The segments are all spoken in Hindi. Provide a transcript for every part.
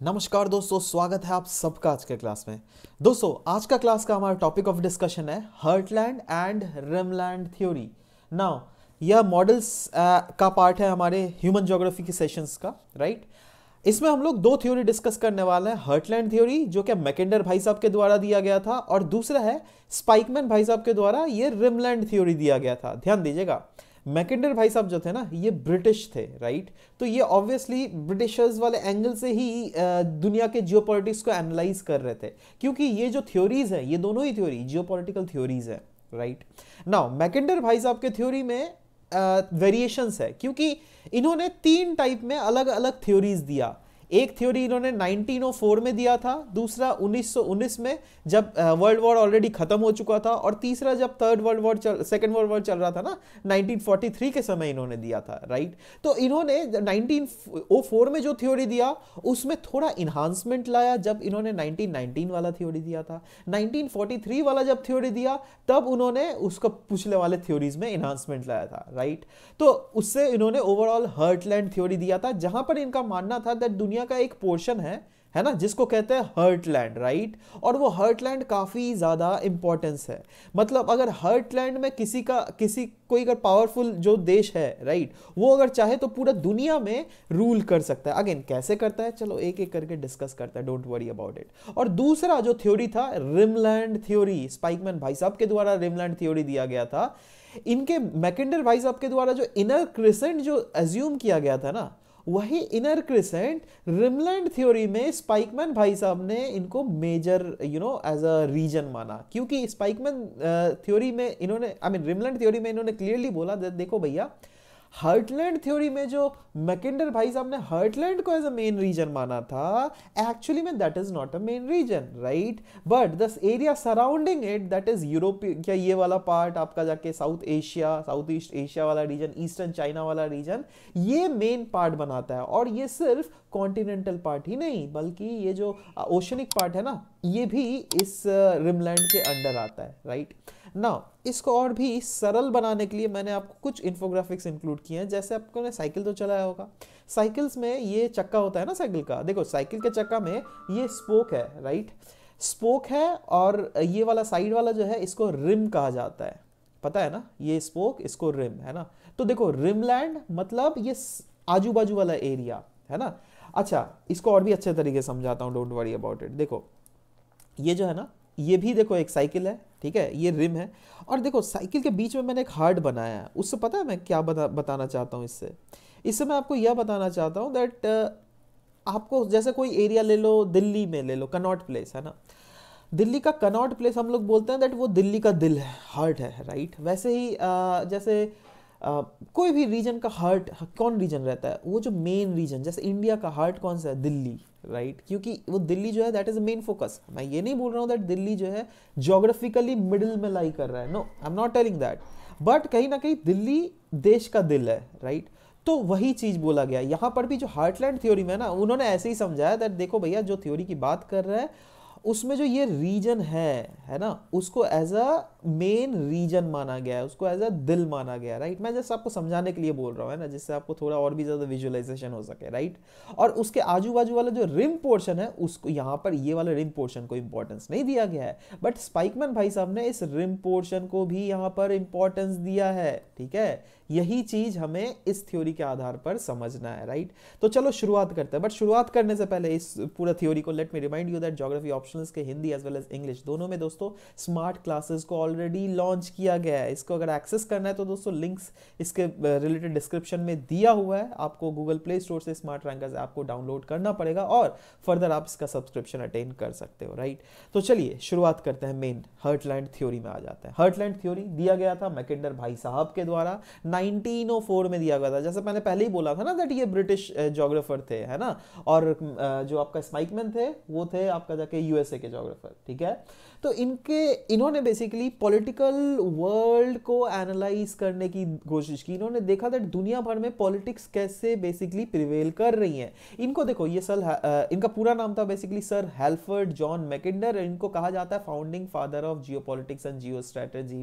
नमस्कार दोस्तों, स्वागत है आप सबका आज के क्लास में। दोस्तों, आज का क्लास का हमारा टॉपिक ऑफ़ डिस्कशन है heartland and rimland theory now यह मॉडल्स का पार्ट है हमारे ह्यूमन ज्योग्राफी के सेशंस का राइट इसमें हम लोग दो थ्योरी डिस्कस करने वाले हैं हर्टलैंड थ्योरी जो कि मैकेंडर भाई साहब के द्वारा दिया गया था, और दूसरा है स्पाइकमैन भाई साहब के द्वारा ये रिमलैंड थ्योरी दिया गया था। ध्यान दीजिएगा। मैकेंडर भाई साहब जो थे ना ये ब्रिटिश थे राइट तो ये ऑब्वियसली ब्रिटिशर्स वाले एंगल से ही दुनिया के जियो को एनालाइज कर रहे थे। क्योंकि ये जो थ्योरीज है ये दोनों ही थ्योरी जियो पोलिटिकल थ्योरीज है राइट नाउ मैकेंडर भाई साहब के थ्योरी में वेरिएशंस uh, है। क्योंकि इन्होंने तीन टाइप में अलग अलग थ्योरीज दिया। एक थ्योरी इन्होंने 1904 में दिया था, दूसरा 1919 में, जब वर्ल्ड वॉर ऑलरेडी खत्म हो चुका था, और तीसरा जब थर्ड वर्ल्ड वॉर चल सेकेंड वर्ल्ड वॉर चल रहा था ना 1943 के समय इन्होंने दिया था राइट तो इन्होंने 1904 में जो थ्योरी दिया, उसमें थोड़ा इन्हांसमेंट लाया जब इन्होंने 1919 वाला थ्योरी दिया था। 1943 वाला जब थ्योरी दिया, तब उन्होंने उसको पिछले वाले थ्योरीज में इन्हांसमेंट लाया था राइट तो उससे इन्होंने ओवरऑल हर्टलैंड थ्योरी दिया था, जहाँ पर इनका मानना था दैट दुनिया दुनिया का एक पोर्शन है है ना, जिसको कहते हैं हर्टलैंड राइट और वो हर्टलैंड काफ़ी ज़्यादा इंपॉर्टेंस है। मतलब अगर हर्टलैंड में किसी का, किसी, कोई अगर पावरफुल जो देश है राइट वो अगर चाहे तो पूरा दुनिया में रूल कर सकता है। अगेन कैसे करता है? चलो, एक एक करके डिस्कस करता है डोंट वरी अबाउट इट और दूसरा जो थ्योरी था रिमलैंड थ्योरी स्पाइकमैन भाई साहब के द्वारा रिमलैंड थ्योरी दिया गया था। इनके मैकेंडर भाई साहब के द्वारा जो इनर क्रिसेंट जो एज्यूम किया गया था ना वही इनर क्रिसेंट रिमलैंड थ्योरी में स्पाइकमैन भाई साहब ने इनको major you know as a region माना। क्योंकि स्पाइकमैन थ्योरी में इन्होंने आई मीन रिमलैंड थ्योरी में इन्होंने क्लियरली बोला देखो भैया हर्टलैंड थ्योरी में जो मैकेंडर भाई साहब ने हर्टलैंड को एज अ मेन रीजन माना था एक्चुअली में that is not a main region right but this area surrounding it that is Europe क्या ये वाला पार्ट आपका जाके south Asia south east Asia वाला रीजन ईस्टर्न चाइना वाला रीजन ये मेन पार्ट बनाता है। और ये सिर्फ़ कॉन्टिनेंटल पार्ट ही नहीं, बल्कि ये जो ओशनिक पार्ट है ना, ये भी इस रिमलैंड के अंडर आता है राइट ना इसको और भी सरल बनाने के लिए मैंने आपको कुछ इन्फोग्राफिक्स इंक्लूड किए हैं। जैसे आपको ने साइकिल तो चलाया होगा। साइकिल्स में ये चक्का होता है ना साइकिल का? देखो साइकिल के चक्का में ये स्पोक है राइट स्पोक है और ये वाला साइड वाला जो है, इसको रिम कहा जाता है। पता है ना? ये स्पोक इसको रिम है ना? तो देखो रिमलैंड मतलब ये आजू बाजू वाला एरिया है ना? अच्छा इसको और भी अच्छे तरीके समझाता हूँ डोंट वरी अबाउट इट देखो, ये जो है ना, ये भी देखो एक साइकिल है। ठीक है ये रिम है। और देखो साइकिल के बीच में मैंने एक हार्ट बनाया है उससे पता है मैं क्या बता बताना चाहता हूँ इससे। इससे मैं आपको यह बताना चाहता हूँ दैट आपको जैसे कोई एरिया ले लो दिल्ली में ले लो कनॉट प्लेस है ना? दिल्ली का कनॉट प्लेस हम लोग बोलते हैं दैट वो दिल्ली का दिल है हार्ट है राइट वैसे ही जैसे Uh, कोई भी रीजन का हार्ट कौन रीजन रहता है? वो जो मेन रीजन जैसे इंडिया का हार्ट कौन सा है? दिल्ली। Right right? क्योंकि वो दिल्ली जो है दैट इज़ मेन फोकस मैं ये नहीं बोल रहा हूँ दैट दिल्ली जो है जोग्राफिकली मिडिल में लाई कर रहा है no I am not telling that but कहीं ना कहीं दिल्ली देश का दिल है राइट right? तो वही चीज़ बोला गया यहाँ पर भी जो हार्टलैंड थ्योरी में ना, उन्होंने ऐसे ही समझाया दैट देखो भैया, जो थ्योरी की बात कर रहा है, उसमें जो ये रीजन है है ना, उसको एज अ मेन रीजन माना गया है, उसको एज अ दिल माना गया राइट मैं जैसे आपको समझाने के लिए बोल रहा हूँ, है ना? जिससे आपको थोड़ा और भी ज़्यादा विजुअलाइजेशन हो सके राइट और उसके आजू बाजू वाला जो रिम पोर्शन है, उसको यहाँ पर ये वाला रिम पोर्शन को इंपॉर्टेंस नहीं दिया गया है। बट स्पाइकमैन भाई साहब ने इस रिम पोर्शन को भी यहाँ पर इंपॉर्टेंस दिया है, ठीक है? यही चीज़ हमें इस थ्योरी के आधार पर समझना है राइट तो चलो शुरुआत करते हैं। बट शुरुआत करने से पहले इस पूरा थ्योरी को let me remind you that geography optionals के Hindi as well as English दोनों में दोस्तों स्मार्ट क्लासेस को ऑलरेडी लॉन्च किया गया है। इसको अगर एक्सेस करना है तो दोस्तों लिंक्स इसके रिलेटेड डिस्क्रिप्शन में दिया हुआ है। आपको गूगल प्ले स्टोर से स्मार्ट रैंकर्स ऐप को डाउनलोड करना पड़ेगा और फर्दर आप इसका सब्सक्रिप्शन अटेंड कर सकते हो राइट तो चलिए, शुरुआत करते हैं मेन हर्टलैंड थ्योरी में आ जाते हैं। हर्टलैंड थ्योरी दिया गया था मैकेंडर भाई साहब के द्वारा। 1904 में दिया गया था। जैसे मैंने पहले ही बोला था ना दैट ये ब्रिटिश जोग्राफर थे, है ना? और जो आपका स्पाइकमैन थे, वो थे आपका जाके यूएसए के जोग्राफर ठीक है? तो इनके, इन्होंने बेसिकली पॉलिटिकल वर्ल्ड को एनालाइज करने की कोशिश की। इन्होंने देखा दैट दुनिया भर में पॉलिटिक्स कैसे बेसिकली प्रिवेल कर रही हैं। इनको देखो, ये सर इनका पूरा नाम था basically sir Halford John Mackinder. इनको कहा जाता है founding father of geopolitics and geo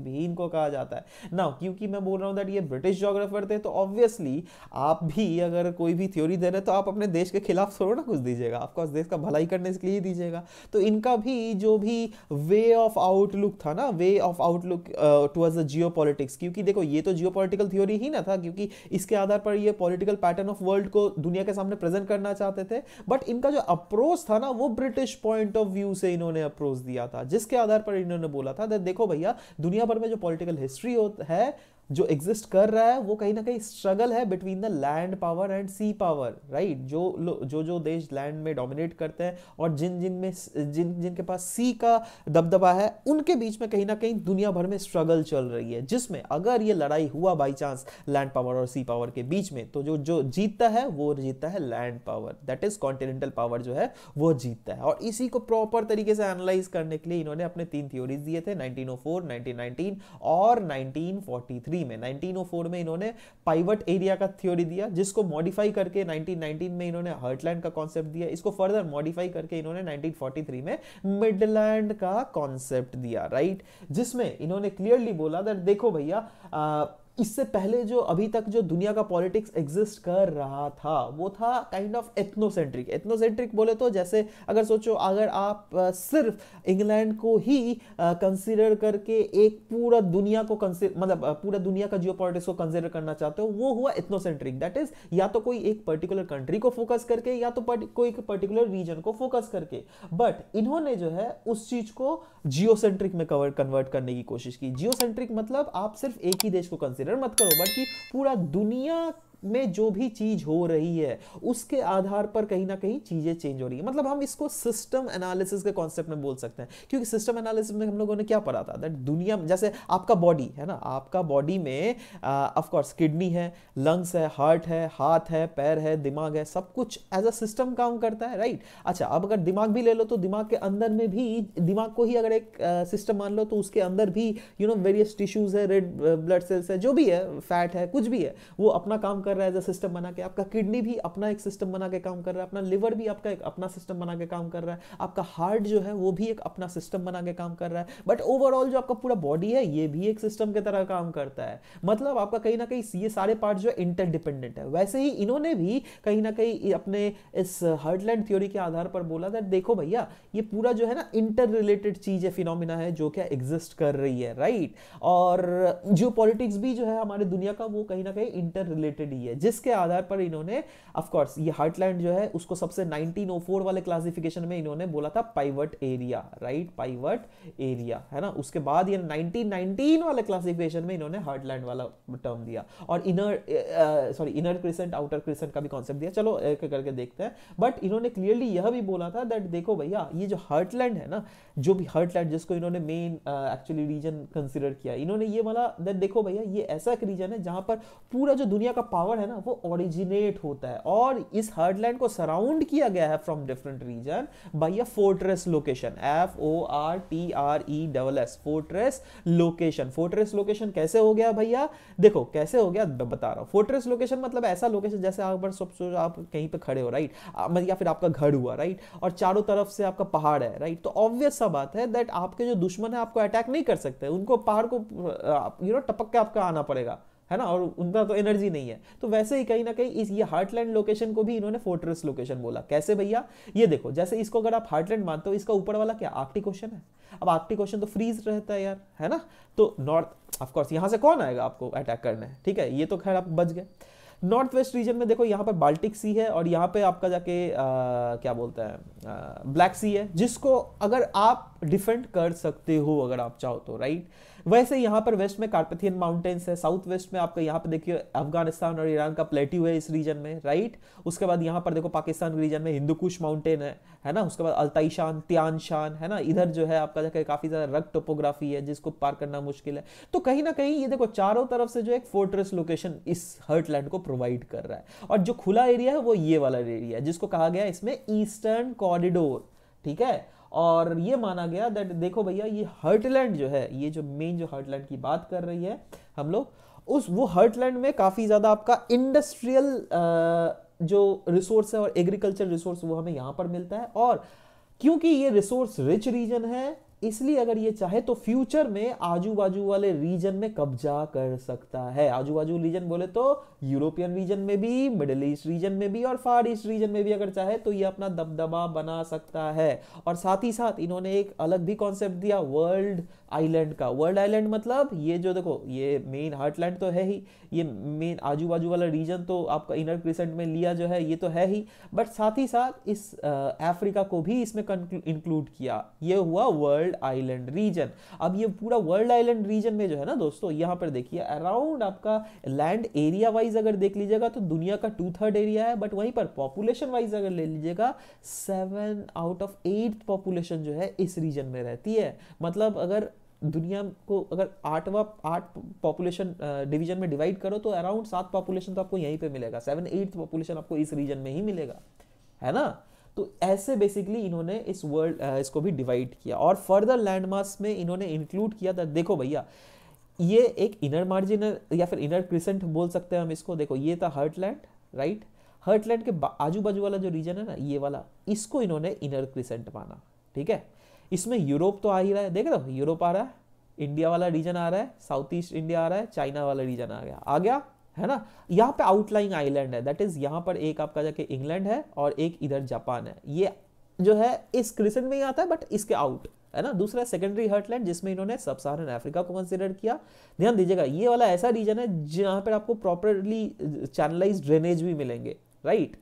भी इनको कहा जाता है। ना क्योंकि मैं बोल रहा हूँ दैट ये ब्रिटिश जोग्राफर थे तो ऑब्वियसली आप भी अगर कोई भी थ्योरी दे रहे तो आप अपने देश के खिलाफ थोड़ा ना कुछ दीजिएगा। आपको देश का भलाई करने के लिए दीजिएगा। तो इनका भी जो भी वे ऑफ़ आउटलुक था ना way of outlook towards the geo क्योंकि देखो, ये तो जियो पॉलिटिकल थ्योरी ही ना था, क्योंकि इसके आधार पर ये पॉलिटिकल पैटर्न ऑफ़ वर्ल्ड को दुनिया के सामने प्रेजेंट करना चाहते थे. बट इनका जो अप्रोच था ना, वो ब्रिटिश पॉइंट ऑफ़ व्यू से इन्होंने अप्रोच दिया था, जिसके आधार पर इन्होंने बोला था देखो भैया, दुनिया भर में जो पॉलिटिकल हिस्ट्री है जो एग्जिस्ट कर रहा है वो कहीं ना कहीं स्ट्रगल है between the land power and sea power right जो जो जो देश लैंड में डोमिनेट करते हैं और जिन जिन में जिन जिनके पास सी का दबदबा है उनके बीच में कहीं ना कहीं दुनिया भर में स्ट्रगल चल रही है जिसमें अगर ये लड़ाई हुआ बाई चांस लैंड पावर और सी पावर के बीच में तो जो जो जीतता है वो जीतता है land power that is continental power जो है वो जीतता है. और इसी को प्रॉपर तरीके से एनालाइज करने के लिए इन्होंने अपने तीन थ्योरीज दिए थे 1904, 1919 और 1943 1993 में 1904 में इन्होंने पाइवट एरिया का थ्योरी दिया, जिसको मॉडिफाई करके 1919 में इन्होंने हर्टलैंड का कॉन्सेप्ट दिया, इसको फर्दर मॉडिफाई करके इन्होंने 1943 में मिडलैंड का कॉन्सेप्ट दिया राइट जिसमें इन्होंने क्लियरली बोला दैट देखो भैया इससे पहले जो अभी तक जो दुनिया का पॉलिटिक्स एग्जिस्ट कर रहा था, वो था काइंड ऑफ़ एथनोसेंट्रिक एथनोसेंट्रिक बोले तो जैसे अगर सोचो, अगर आप सिर्फ़ इंग्लैंड को ही कंसिडर करके एक पूरा दुनिया को मतलब पूरा दुनिया का जियो को कंसिडर करना चाहते हो, वो हुआ एथनोसेंट्रिक दैट इज़ या तो कोई एक पर्टिकुलर कंट्री को फोकस करके, या तो कोई एक पर्टिकुलर रीजन को फोकस करके। बट इन्होंने जो है, उस चीज़ को जियोसेंट्रिक में कवर कन्वर्ट करने की कोशिश की। जियोसेंट्रिक मतलब आप सिर्फ़ एक ही देश को कंसिडर कंसिडर मत करो बल्कि पूरा दुनिया में जो भी चीज़ हो रही है, उसके आधार पर कहीं ना कहीं चीज़ें चेंज हो रही है। मतलब हम इसको सिस्टम एनालिसिस के कॉन्सेप्ट में बोल सकते हैं। क्योंकि सिस्टम एनालिसिस में हम लोगों ने क्या पढ़ा था? दैट दुनिया जैसे आपका बॉडी है ना, आपका बॉडी में ऑफ़ कोर्स किडनी है लंग्स है हार्ट है, हाथ है, पैर है, दिमाग है, सब कुछ एज अ सिस्टम काम करता है राइट अच्छा अब अगर दिमाग भी ले लो तो दिमाग के अंदर में भी, दिमाग को ही अगर एक सिस्टम मान लो तो उसके अंदर भी यू नो वेरियस टिश्यूज है रेड ब्लड सेल्स है, जो भी है फैट है, कुछ भी है, वो अपना काम कर रहा है एज अ सिस्टम बना के, आपका किडनी भी अपना एक सिस्टम बना के काम कर रहा है, अपना लिवर भी आपका एक अपना सिस्टम बना के काम कर रहा है, आपका हार्ट जो है वो भी एक अपना सिस्टम बना के काम कर रहा है बट ओवरऑल जो आपका पूरा बॉडी है, ये भी एक सिस्टम की तरह काम करता है। मतलब आपका कहीं ना कहीं ये सारे पार्ट जो है इंटरडिपेंडेंट है। वैसे ही इन्होंने भी कहीं ना कहीं अपने इस हार्टलैंड थ्योरी के आधार पर बोला था देखो भैया, ये पूरा जो है ना इंटर रिलेटेड चीज़ है फिनोमिना है जो क्या एग्जिस्ट कर रही है राइट और जियो भी जो है हमारे दुनिया का वो कहीं ना कहीं इंटर रिलेटेड ही। है, जिसके आधार पर इन्होंने ऑफ़ कोर्स ये हार्टलैंड जो है, उसको सबसे 1904 वाले क्लासिफिकेशन में इन्होंने बोला था pivot area right pivot area है ना? उसके बाद ये 1919 वाले क्लासिफिकेशन में इन्होंने हार्टलैंड वाला टर्म दिया। और inner sorry inner crescent outer crescent का भी कॉन्सेप्ट दिया। चलो, एक करके देखते हैं। बट इन्होंने क्लियरली यह भी बोला था दैट देखो भैया, ये जो हार्टलैंड है ना, जो भी हार्टलैंड जिसको इन्होंने मेन एक्चुअली रीजन कंसिडर किया, इन्होंने ये वाला दैट देखो भैया, ये ऐसा एक रीजन है जहाँ पर पूरा जो दुनिया का पावर है ना, वो ओरिजिनेट होता है। और इस हर्डलैंड को सराउंड किया गया है from different region by a fortress location F O R T R E double S fortress location fortress location कैसे हो गया भैया? देखो, कैसे हो गया? बता रहा हूँ। फोर्ट्रेस लोकेशन मतलब ऐसा लोकेशन जैसे आप सब आप कहीं पे खड़े हो राइट मतलब या फिर आपका घर हुआ राइट और चारों तरफ़ से आपका पहाड़ है राइट तो ऑब्वियस सा बात है दैट आपके जो दुश्मन है, आपको अटैक नहीं कर सकते। उनको पहाड़ को यू नो टपक के आपका आना पड़ेगा। है ना? और उनका तो एनर्जी नहीं है। तो वैसे ही कहीं ना कहीं इस ये हार्टलैंड लोकेशन को भी इन्होंने फोर्ट्रेस लोकेशन बोला। कैसे भैया? ये देखो जैसे इसको अगर आप हार्टलैंड मानते हो इसका ऊपर वाला क्या? आर्टिक ओशन है। अब आर्टिक ओशन तो फ्रीज रहता है यार है ना? तो नॉर्थ ऑफकोर्स यहाँ से कौन आएगा आपको अटैक करने? ठीक है? ये तो खैर आप बच गए। नॉर्थ वेस्ट रीजन में देखो यहाँ पर बाल्टिक सी है और यहाँ पे आपका जाके आ, क्या बोलते हैं ब्लैक सी है जिसको अगर आप डिफेंड कर सकते हो अगर आप चाहो तो राइट वैसे यहाँ पर वेस्ट में कार्पेथियन माउंटेन्स है साउथ वेस्ट में आपका यहाँ पर देखिए अफ़गानिस्तान और ईरान का प्लेट्यू है इस रीजन में राइट उसके बाद यहाँ पर देखो पाकिस्तान रीजन में हिंदू कुश माउंटेन है है ना? उसके बाद अल्ताई शान त्यान शान है ना? इधर जो है आपका जाकर काफ़ी ज़्यादा रग टोपोग्राफी है, जिसको पार करना मुश्किल है। तो कहीं ना कहीं ये देखो चारों तरफ़ से जो एक फोर्ट्रेस लोकेशन इस हर्टलैंड को प्रोवाइड कर रहा है। और जो खुला एरिया है वो ये वाला एरिया है, जिसको कहा गया इसमें ईस्टर्न कॉरिडोर ठीक है? और ये माना गया दैट देखो भैया, ये हर्टलैंड जो है, ये जो मेन जो हर्टलैंड की बात कर रही है हम लोग, उस वो हर्टलैंड में काफ़ी ज़्यादा आपका इंडस्ट्रियल जो रिसोर्स है और एग्रीकल्चर रिसोर्स वो हमें यहाँ पर मिलता है। और क्योंकि ये रिसोर्स रिच रीजन है इसलिए अगर ये चाहे तो फ्यूचर में आजू बाजू वाले रीजन में कब्जा कर सकता है। आजू बाजू रीजन बोले तो यूरोपियन रीजन में भी, मिडिल ईस्ट रीजन में भी और फार ईस्ट रीजन में भी अगर चाहे तो ये अपना दबदबा बना सकता है। और साथ ही साथ इन्होंने एक अलग भी कॉन्सेप्ट दिया वर्ल्ड आइलैंड का। वर्ल्ड आइलैंड मतलब ये जो देखो, ये मेन हार्टलैंड तो है ही, ये मेन आजू बाजू वाला रीजन तो आपका इनर क्रिसेंट में लिया जो है, ये तो है ही। बट साथ ही साथ इस अफ्रीका को भी इसमें इंक्लूड किया। ये हुआ वर्ल्ड आइलैंड रीजन अब ये पूरा वर्ल्ड आइलैंड रीजन में जो है ना दोस्तों, यहाँ पर देखिए अराउंड आपका लैंड एरिया वाइज अगर देख लीजिएगा तो दुनिया का टू थर्ड एरिया है बट वहीं पर पॉपुलेशन वाइज अगर ले लीजिएगा seven out of eight population जो है इस रीजन में रहती है। मतलब अगर दुनिया को अगर आठवा, आठ पॉपुलेशन डिवीज़न में डिवाइड करो तो अराउंड सात पॉपुलेशन तो आपको यहीं पे मिलेगा। सेवन एट पॉपुलेशन आपको इस रीजन में ही मिलेगा। है ना? तो ऐसे बेसिकली इन्होंने इस वर्ल्ड इसको भी डिवाइड किया। और फर्दर लैंडमार्क्स में इन्होंने इंक्लूड किया था। देखो भैया, ये एक इनर मार्जिनल या फिर इनर क्रिसेंट बोल सकते हैं हम इसको। देखो, ये था हर्टलैंड राइट हर्टलैंड के आजू बाजू वाला जो रीजन है ना, ये वाला, इसको इन्होंने इनर क्रिसेंट माना। ठीक है? इसमें यूरोप तो आ ही रहा है। देख रहे हो, यूरोप आ रहा है, इंडिया वाला रीजन आ रहा है साउथ ईस्ट इंडिया आ रहा है चाइना वाला रीजन आ गया। आ गया, है ना? यहाँ पे आउटलाइंग आइलैंड है। दैट इज़ यहाँ पर एक आपका जाके इंग्लैंड है और एक इधर जापान है। ये जो है, इस क्रिसेंट में ही आता है बट इसके आउट है ना? दूसरा सेकेंडरी हर्टलैंड जिसमें इन्होंने सब सहारन अफ्रीका को कंसिडर किया। ध्यान दीजिएगा, ये वाला ऐसा रीजन है जहाँ पर आपको प्रॉपरली चैनलाइज ड्रेनेज भी मिलेंगे राइट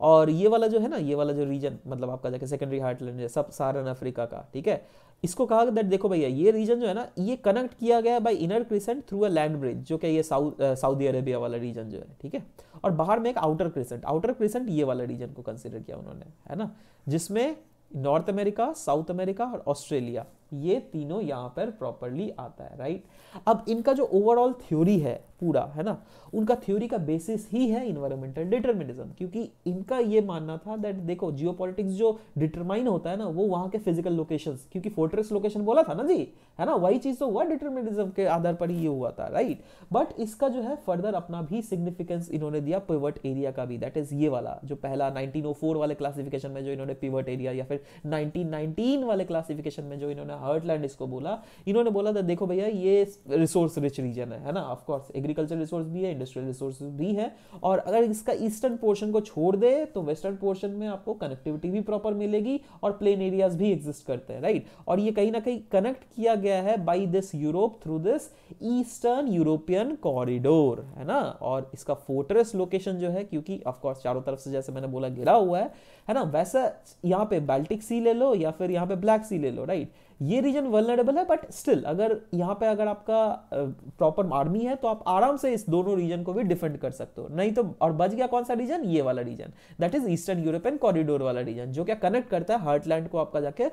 और ये वाला जो है ना, ये वाला जो रीजन मतलब आपका जाके सेकेंडरी हार्टलैंड है, सब सहारन अफ्रीका का, ठीक है? इसको कहा दैट देखो भैया, ये रीजन जो है ना, ये कनेक्ट किया गया by inner crescent through a land bridge जो कि ये साउथ सऊदी अरेबिया वाला रीजन जो है, ठीक है? और बाहर में एक आउटर क्रिसेंट आउटर क्रिसेंट ये वाला रीजन को कंसिडर किया उन्होंने, है ना? जिसमें नॉर्थ अमेरिका साउथ अमेरिका और ऑस्ट्रेलिया ये तीनों यहाँ पर प्रॉपरली आता है राइट अब इनका जो ओवरऑल थ्योरी है पूरा, है ना? उनका थ्योरी का बेसिस ही है इन्वायरमेंटल डिटर्मिनिज्म क्योंकि इनका ये मानना था दैट देखो जियोपॉलिटिक्स जो डिटरमाइन होता है ना, वो वहाँ के फ़िज़िकल लोकेशंस क्योंकि फोर्ट्रेस लोकेशन बोला था ना जी, है ना? वही चीज़ तो हुआ डिटर्मिनिज्म के आधार पर ही ये हुआ था राइट बट इसका जो है फर्दर अपना भी सिग्निफिकेंस इन्होंने दिया पिवट एरिया का भी दैट इज़ ये वाला, जो पहला 1904 वाले क्लासिफिकेशन में जो इन्होंने पिवट एरिया या फिर 1919 वाले क्लासिफिकेशन में जो इन्होंने हर्टलैंड इसको बोला। इन्होंने बोला था, देखो भैया, ये रिसोर्स रिच रीजन है ना? ऑफकोर्स एग्रीकल्चर रिसोर्स भी है इंडस्ट्रियल रिसोर्स भी है, और अगर इसका ईस्टर्न पोर्शन को छोड़ दे तो वेस्टर्न पोर्शन में आपको कनेक्टिविटी भी प्रॉपर मिलेगी और प्लेन एरियाज़ भी एग्जिस्ट करते हैं राइट और ये कहीं ना कहीं कनेक्ट किया गया है by this Europe through this eastern European corridor है ना? और इसका फोर्ट्रेस लोकेशन जो है, क्योंकि ऑफकोर्स चारों तरफ़ से जैसे मैंने बोला घिरा हुआ है है ना? वैसा यहाँ पे बाल्टिक सी ले लो या फिर यहाँ पे ब्लैक सी ले लो राइट ये रीजन वलनरेबल है बट स्टिल अगर यहाँ पे अगर आपका प्रॉपर आर्मी है तो आप आराम से इस दोनों रीजन को भी डिफेंड कर सकते हो। नहीं तो और बच गया कौन सा रीजन ये वाला region that is eastern European corridor वाला रीजन जो क्या कनेक्ट करता है हार्टलैंड को आपका जाके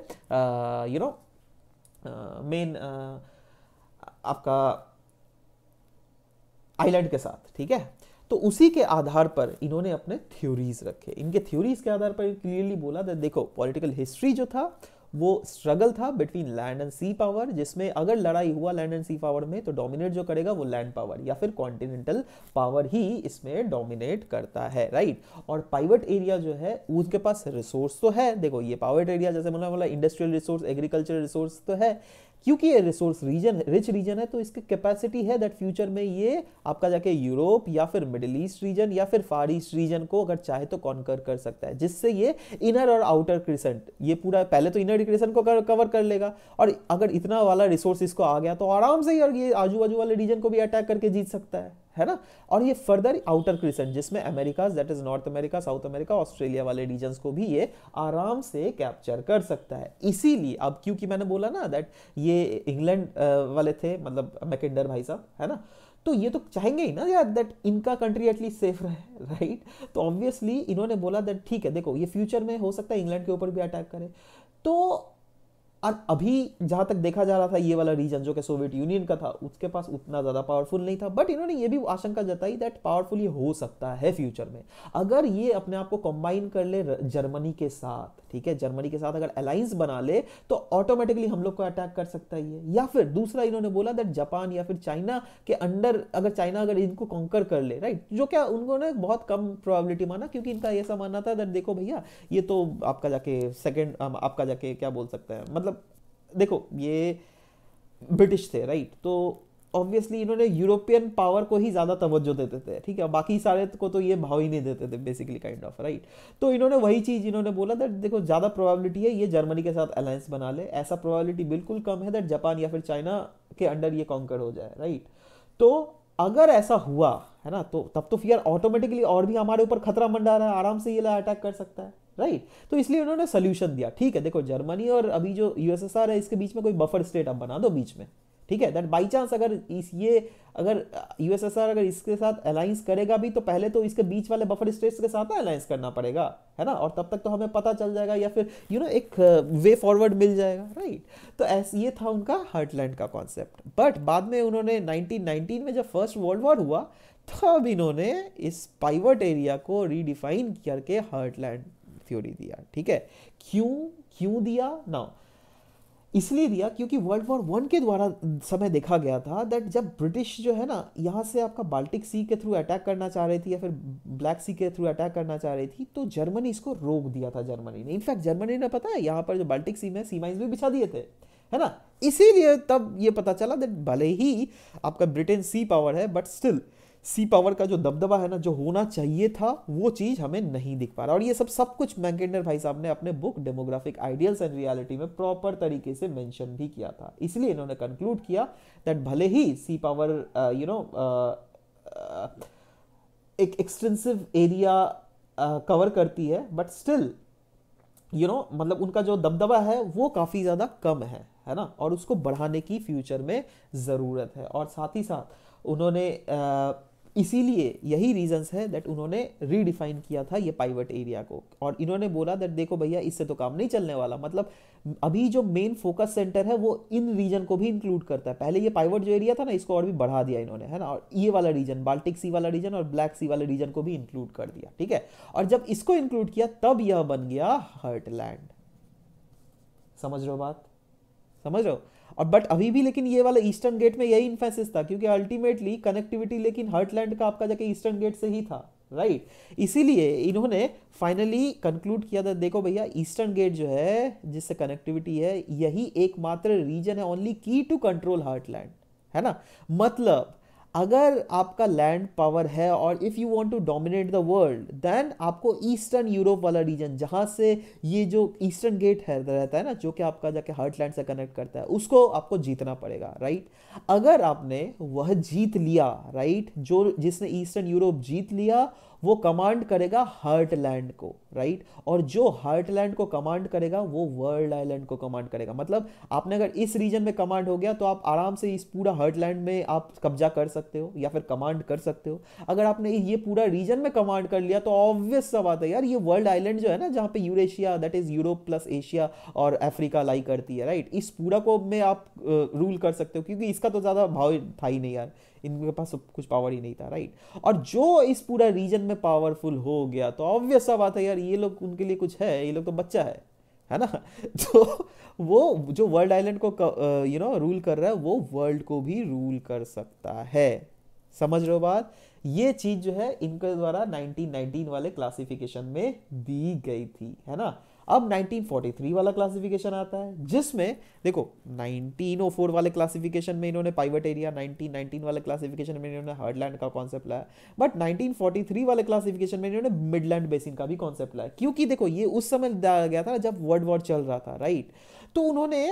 यू नो मेन आपका आइलैंड के साथ, ठीक है? तो उसी के आधार पर इन्होंने अपने थ्योरीज रखे। इनके थ्योरीज के आधार पर क्लियरली बोला देखो पॉलिटिकल हिस्ट्री जो था वो स्ट्रगल था between land and sea power जिसमें अगर लड़ाई हुआ लैंड एंड सी पावर में तो डोमिनेट जो करेगा वो लैंड पावर या फिर कॉन्टिनेंटल पावर ही इसमें डोमिनेट करता है राइट और पाइवट एरिया जो है उसके पास रिसोर्स तो है। देखो, ये पाइवट एरिया जैसे मैंने बोला इंडस्ट्रियल रिसोर्स एग्रीकल्चर रिसोर्स तो है क्योंकि ये रिसोर्स रीजन रिच रीजन है तो इसकी कैपेसिटी है दैट फ्यूचर में ये आपका जाके यूरोप या फिर मिडिल ईस्ट रीजन या फिर फार ईस्ट रीजन को अगर चाहे तो कॉन्कर कर सकता है, जिससे ये इनर और आउटर क्रिसेंट ये पूरा पहले तो इनर क्रिसेंट को कवर कर लेगा और अगर इतना वाला रिसोर्स इसको आ गया तो आराम से ही और ये आजू बाजू वाले रीजन को भी अटैक करके जीत सकता है। है ना? और ये फर्दर आउटर क्रिसेंट जिसमें America that is north America south America Australia वाले रीजन्स को भी ये आराम से कैप्चर कर सकता है। इसीलिए, अब क्योंकि मैंने बोला ना दैट ये इंग्लैंड वाले थे मतलब मैकेंडर भाई साहब, है ना? तो ये तो चाहेंगे ही ना यार दैट इनका कंट्री एटलीस्ट सेफ़ रहे राइट तो ऑब्वियसली इन्होंने बोला दैट ठीक है, देखो, ये फ्यूचर में हो सकता है इंग्लैंड के ऊपर भी अटैक करे। तो और अभी जहाँ तक देखा जा रहा था, ये वाला रीजन जो कि सोवियत यूनियन का था, उसके पास उतना ज़्यादा पावरफुल नहीं था। बट इन्होंने ये भी आशंका जताई दैट पावरफुल ये हो सकता है फ्यूचर में। अगर ये अपने आप को कंबाइन कर ले जर्मनी के साथ, ठीक है? जर्मनी के साथ अगर अलायंस बना ले तो ऑटोमेटिकली हम लोग को अटैक कर सकता है ये। या फिर दूसरा इन्होंने बोला दैट जापान या फिर चाइना के अंडर अगर चाइना अगर इनको कॉन्कर कर ले राइट जो क्या उन्होंने बहुत कम प्रोबेबिलिटी माना, क्योंकि इनका ऐसा मानना था दैट देखो भैया, ये तो आपका जाके सेकेंड आपका जाके क्या बोल सकता है मतलब देखो, ये ब्रिटिश थे राइट तो ऑब्वियसली इन्होंने यूरोपियन पावर को ही ज़्यादा तवज्जो देते थे, ठीक है? बाकी सारे को तो ये भाव ही नहीं देते थे बेसिकली काइंड ऑफ़ राइट तो इन्होंने वही चीज़, इन्होंने बोला दैट देखो, ज़्यादा प्रोबेबिलिटी है, ये जर्मनी के साथ अलायंस बना ले। ऐसा प्रोबेबिलिटी बिल्कुल कम है दैट जापान या फिर चाइना के अंडर ये कॉन्कर हो जाए राइट तो अगर ऐसा हुआ, है ना तो तब तो फिर ऑटोमेटिकली और भी हमारे ऊपर खतरा मंडा रहा है, आराम से ये अटैक कर सकता है। Right right? तो इसलिए उन्होंने सोल्यूशन दिया। ठीक है देखो जर्मनी और अभी जो यूएसएसआर है इसके बीच में कोई बफर स्टेट अब बना दो बीच में। ठीक है दैट बाई चांस अगर इस ये अगर यूएसएसआर अगर इसके साथ अलायंस करेगा भी तो पहले तो इसके बीच वाले बफर स्टेट्स के साथ अलायंस करना पड़ेगा है ना? और तब तक तो हमें पता चल जाएगा या फिर यू you नो know, एक वे फॉरवर्ड मिल जाएगा। Right right? तो ऐसे ये था उनका हार्टलैंड का कॉन्सेप्ट बट बाद में उन्होंने 1919 में जब फ़र्स्ट वर्ल्ड वॉर हुआ तब इन्होंने इस पाइवट एरिया को रीडिफाइन करके हार्टलैंड थ्योरी दिया, ठीक है? क्यों क्यों दिया? ना। इसलिए दिया क्योंकि वर्ल्ड वॉर वन के द्वारा समय देखा गया था दैट जब ब्रिटिश जो है ना, यहाँ से आपका बाल्टिक सी के थ्रू अटैक करना चाह रही थी या फिर ब्लैक सी के थ्रू अटैक करना चाह रही थी तो जर्मनी इसको रोक दिया था जर्मनी ने। इनफैक्ट जर्मनी ने पता है, यहाँ पर जो बाल्टिक सी में सीमाइंस भी बिछा दिए थे, है ना? इसीलिए तब ये पता चला दैट भले ही आपका ब्रिटेन सी पावर है बट स्टिल सी पावर का जो दबदबा है ना जो होना चाहिए था वो चीज़ हमें नहीं दिख पा रहा। और ये सब सब कुछ मैकेंडर भाई साहब ने अपने book democratic ideals and reality में प्रॉपर तरीके से मेंशन भी किया था। इसलिए इन्होंने कंक्लूड किया दैट भले ही सी पावर यू नो एक एक्सटेंसिव एरिया कवर करती है बट स्टिल यू नो मतलब उनका जो दबदबा है वो काफ़ी ज़्यादा कम है है ना? और उसको बढ़ाने की फ्यूचर में ज़रूरत है। और साथ ही साथ उन्होंने uh, इसीलिए यही रीजंस है दैट उन्होंने रीडिफाइन किया था ये पाइवट एरिया को। और इन्होंने बोला दैट देखो भैया, इससे तो काम नहीं चलने वाला। मतलब अभी जो मेन फोकस सेंटर है, वो इन रीजन को भी इंक्लूड करता है। पहले ये पाइवट जो एरिया था ना, इसको और भी बढ़ा दिया इन्होंने, है ना? और ये वाला रीजन बाल्टिक सी वाला रीजन और ब्लैक सी वाले रीजन को भी इंक्लूड कर दिया, ठीक है? और जब इसको इंक्लूड किया, तब यह बन गया हर्टलैंड समझ रहे हो बात? समझ रहे हो? और बट अभी भी लेकिन ये वाला ईस्टर्न गेट में यही इन्फेसिस था, क्योंकि अल्टीमेटली कनेक्टिविटी लेकिन हर्टलैंड का आपका जाके ईस्टर्न गेट से ही था राइट right? इसीलिए इन्होंने फाइनली कंक्लूड किया था, देखो भैया ईस्टर्न गेट जो है, जिससे कनेक्टिविटी है, यही एकमात्र रीजन है ओनली की टू कंट्रोल हर्टलैंड है ना मतलब अगर आपका लैंड पावर है और if you want to dominate the world then आपको ईस्टर्न यूरोप वाला रीजन जहाँ से ये जो ईस्टर्न गेट है, रहता है ना, जो कि आपका जाके हार्टलैंड से कनेक्ट करता है, उसको आपको जीतना पड़ेगा राइट अगर आपने वह जीत लिया राइट जो जिसने ईस्टर्न यूरोप जीत लिया, वो कमांड करेगा हार्टलैंड को। Right right? और जो हार्टलैंड को कमांड करेगा, वो वर्ल्ड आइलैंड को कमांड करेगा मतलब आपने अगर इस रीजन में कमांड हो गया तो आप आराम से इस पूरा हार्टलैंड में आप कब्जा कर सकते हो, या फिर कमांड कर सकते हो अगर आपने ये पूरा रीजन में कमांड कर लिया तो ऑब्वियस सा बात है यार, ये वर्ल्ड आइलैंड जो है ना, जहाँ पे Eurasia that is Europe plus Asia और अफ्रीका लाई करती है राइट right? इस पूरा को में आप रूल कर सकते हो, क्योंकि इसका तो ज़्यादा भाव था ही नहीं यार इनके पास कुछ पावर ही नहीं था राइट और जो इस पूरा रीजन में पावरफुल हो गया तो ऑब्वियस सा बात है यार ये लोग उनके लिए कुछ है, ये लोग तो बच्चा है है ना? तो वो जो वर्ल्ड आइलैंड को यू नो रूल कर रहा है, वो वर्ल्ड को भी रूल कर सकता है। समझ रहे हो बात? ये चीज़ जो है, इनके द्वारा 1919 वाले क्लासिफिकेशन में दी गई थी, है ना? अब 1943 वाला क्लासिफिकेशन आता है, जिसमें, देखो 1904 वाले क्लासिफिकेशन में इन्होंने पाइवट एरिया 1919 वाले क्लासिफिकेशन में इन्होंने हार्डलैंड का कॉन्सेप्ट लाया बट 1943 वाले क्लासिफिकेशन में इन्होंने मिडलैंड बेसिन का भी कॉन्सेप्ट लाया, क्योंकि देखो, ये उस समय दिया गया था जब वर्ल्ड वॉर चल रहा था राइट तो उन्होंने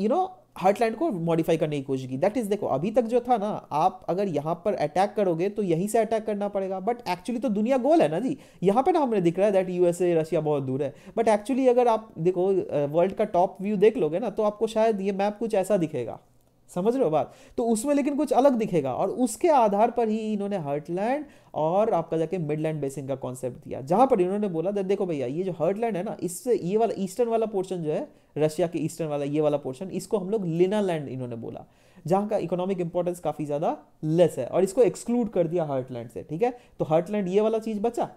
यू नो हार्टलैंड को मॉडिफाई करने की कोशिश की। दैट इज़ देखो, अभी तक जो था ना, आप अगर यहाँ पर अटैक करोगे तो यहीं से अटैक करना पड़ेगा। बट एक्चुअली तो दुनिया गोल है ना जी। यहाँ पे ना हमने दिख रहा है दैट यूएसए रशिया बहुत दूर है। बट एक्चुअली अगर आप, देखो वर्ल्ड का टॉप व्यू देख लोगे ना तो आपको शायद ये मैप कुछ ऐसा दिखेगा। समझ रहे हो बात? तो उसमें लेकिन कुछ अलग दिखेगा और उसके आधार पर ही इन्होंने हर्टलैंड और आपका जाके मिडलैंड बेसिन का कॉन्सेप्ट दिया। जहाँ पर इन्होंने बोला देखो भैया, ये जो हर्टलैंड है ना, इससे ये वाला ईस्टर्न वाला पोर्शन जो है रशिया के ईस्टर्न वाला, ये वाला पोर्शन इसको हम लोग लिना लैंड इन्होंने बोला, जहाँ का इकोनॉमिक इंपॉर्टेंस काफ़ी ज़्यादा लेस है और इसको एक्सक्लूड कर दिया हर्टलैंड से, ठीक है? तो हर्टलैंड ये वाला चीज़ बचा?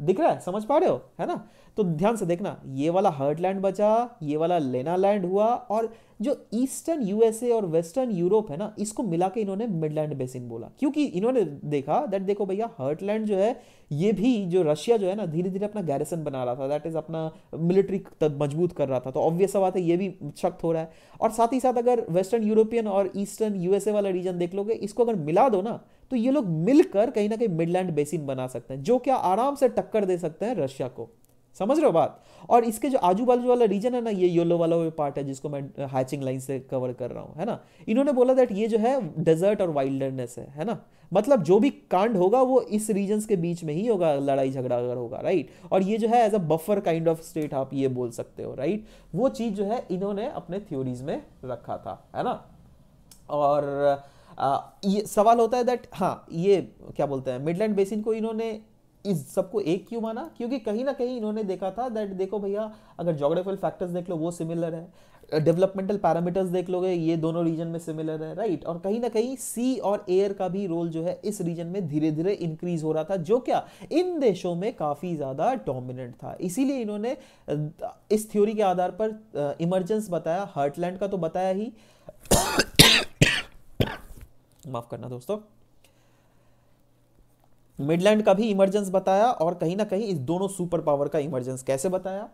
दिख रहा है, समझ पा रहे हो? है ना? तो ध्यान से देखना, ये वाला हर्टलैंड बचा, ये वाला लेना लैंड हुआ, और जो ईस्टर्न यूएसए और वेस्टर्न यूरोप है ना, इसको मिला के इन्होंने मिडलैंड बेसिन बोला। क्योंकि इन्होंने देखा दैट देखो भैया हर्टलैंड जो है, ये भी जो रशिया जो है ना धीरे धीरे अपना गैरिसन बना रहा था दैट इज़ अपना मिलिट्री मज़बूत कर रहा था। तो ऑब्वियस बात है, ये भी शक्त हो रहा है। और साथ ही साथ अगर वेस्टर्न यूरोपियन और ईस्टर्न यूएसए वाला रीजन देख लोगे, इसको अगर मिला दो ना तो ये लोग मिलकर कहीं ना कहीं मिडलैंड बेसिन बना सकते हैं, जो क्या आराम से टक्कर दे सकते हैं रशिया को। समझ रहे हो बात? और इसके जो आजू बाजू वाला रीजन है ना, ये येलो वाला वो पार्ट है जिसको मैं हैचिंग लाइन से कवर कर रहा हूँ, है ना? इन्होंने बोला दैट ये जो है डेजर्ट और वाइल्डनेस है है ना? मतलब जो भी कांड होगा वो इस रीजन के बीच में ही होगा, लड़ाई झगड़ा अगर होगा राइट और ये जो है as a buffer kind of state आप ये बोल सकते हो राइट वो चीज़ जो है इन्होंने अपने थ्योरीज में रखा था, है ना? और आ, ये सवाल होता है दैट हाँ ये क्या बोलते हैं मिडलैंड बेसिन को इन्होंने इस सबको एक क्यों माना? क्योंकि कहीं ना कहीं इन्होंने देखा था दैट देखो भैया अगर जोग्राफिकल फैक्टर्स देख लो वो सिमिलर है। डेवलपमेंटल पैरामीटर्स देख लोगे ये दोनों रीजन में सिमिलर है राइट और कहीं ना कहीं सी और एयर का भी रोल जो है इस रीजन में धीरे धीरे इंक्रीज हो रहा था जो क्या इन देशों में काफ़ी ज़्यादा डोमिनेंट था। इसीलिए इन्होंने इस थ्योरी के आधार पर इमरजेंस बताया हार्टलैंड का तो बताया ही। माफ़ करना दोस्तों। मिडलैंड का भी इमरजेंस बताया और कहीं ना कहीं इस दोनों सुपर पावर का इमरजेंस कैसे बताया?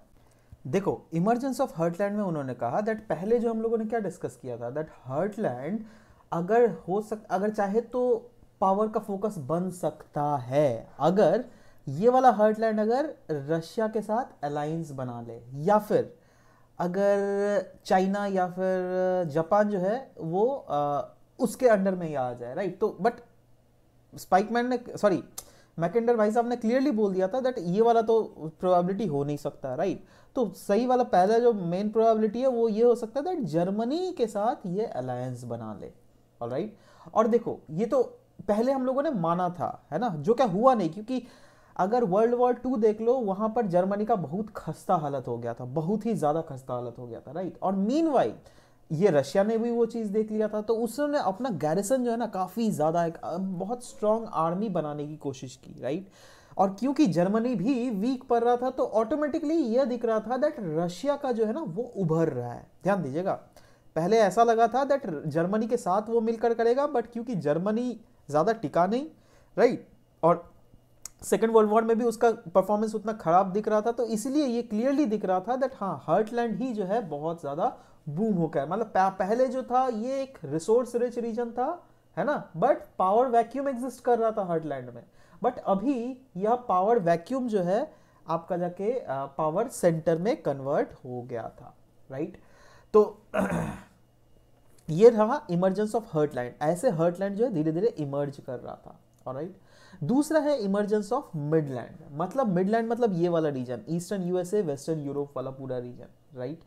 देखो इमरजेंस ऑफ़ हर्टलैंड में उन्होंने कहा दैट पहले जो हम लोगों ने क्या डिस्कस किया था दैट हर्टलैंड अगर हो सक, अगर चाहे तो पावर का फोकस बन सकता है। अगर ये वाला हर्टलैंड अगर रशिया के साथ अलायंस बना ले, या फिर अगर चाइना या फिर जापान जो है वो उसके अंडर में ही आ जाए राइट तो बट स्पाइकमैन ने सॉरी मैकेंडर भाई साहब ने क्लियरली बोल दिया था दैट ये वाला तो प्रोबेबिलिटी हो नहीं सकता राइट तो सही वाला पहला जो मेन प्रोबेबिलिटी है वो ये हो सकता है दैट जर्मनी के साथ ये अलायंस बना ले राइट और देखो, ये तो पहले हम लोगों ने माना था, है ना? जो क्या हुआ नहीं, क्योंकि अगर वर्ल्ड वॉर टू देख लो, वहाँ पर जर्मनी का बहुत खस्ता हालत हो गया था, बहुत ही ज़्यादा खस्ता हालत हो गया था राइट और मीन ये रशिया ने भी वो चीज़ देख लिया था तो उसने अपना गैरिसन जो है ना काफ़ी ज़्यादा एक बहुत स्ट्रॉन्ग आर्मी बनाने की कोशिश की राइट और क्योंकि जर्मनी भी वीक पड़ रहा था तो ऑटोमेटिकली यह दिख रहा था दैट रशिया का जो है ना वो उभर रहा है। ध्यान दीजिएगा, पहले ऐसा लगा था दैट जर्मनी के साथ वो मिलकर करेगा बट क्योंकि जर्मनी ज़्यादा टिका नहीं राइट और सेकेंड वर्ल्ड वॉर में भी उसका परफॉर्मेंस उतना खराब दिख रहा था तो इसलिए ये क्लियरली दिख रहा था दैट हाँ हर्टलैंड ही जो है बहुत ज़्यादा बूम होकर मतलब पहले जो था, ये एक रिसोर्स रिच रीजन था, है ना? बट पावर वैक्यूम एग्जिस्ट कर रहा था हार्टलैंड में। बट अभी यह पावर वैक्यूम जो है, आपका जाके पावर सेंटर में कन्वर्ट हो गया था राइट तो ये रहा इमरजेंस ऑफ़ हर्टलैंड ऐसे हर्टलैंड जो है धीरे धीरे इमर्ज कर रहा था राइट दूसरा है इमरजेंस ऑफ़ मिडलैंड मतलब मिडलैंड मतलब ये वाला region eastern USA western Europe वाला पूरा रीजन राइट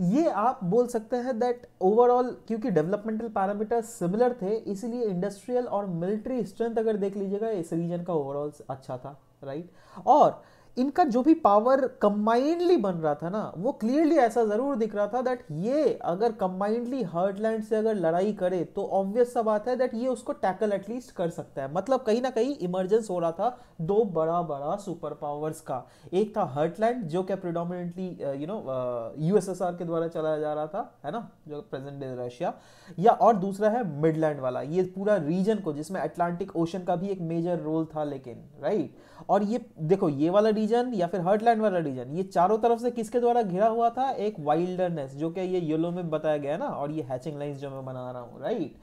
ये आप बोल सकते हैं दैट ओवरऑल क्योंकि डेवलपमेंटल पैरामीटर सिमिलर थे, इसलिए इंडस्ट्रियल और मिलिट्री स्ट्रेंथ अगर देख लीजिएगा, इस रीजन का ओवरऑल अच्छा था राइट और इनका जो भी पावर कंबाइंडली बन रहा था ना, वो क्लियरली ऐसा ज़रूर दिख रहा था दैट ये अगर कंबाइंडली हर्टलैंड से अगर लड़ाई करे तो ऑब्वियस सा बात है दैट ये उसको टैकल एटलीस्ट कर सकता है। मतलब कहीं ना कहीं इमरजेंस हो रहा था दो बड़ा बड़ा सुपर पावर्स का। एक था हर्टलैंड जो क्या प्रिडोमिनेटली यू नो यूएसएसआर के द्वारा चलाया जा रहा था, है ना, जो प्रेजेंट डे रशिया या और दूसरा है मिडलैंड वाला, ये पूरा रीजन को, जिसमें अटलांटिक ओशन का भी एक मेजर रोल था लेकिन राइट और ये, देखो, ये वाला या फिर हर्टलैंड वाला रीजन ये चारों तरफ़ से किसके द्वारा घिरा हुआ था? एक वाइल्डरनेस जो कि ये येलो में बताया गया ना? और ये हैचिंग लाइंस जो मैं बना रहा हूँ राइट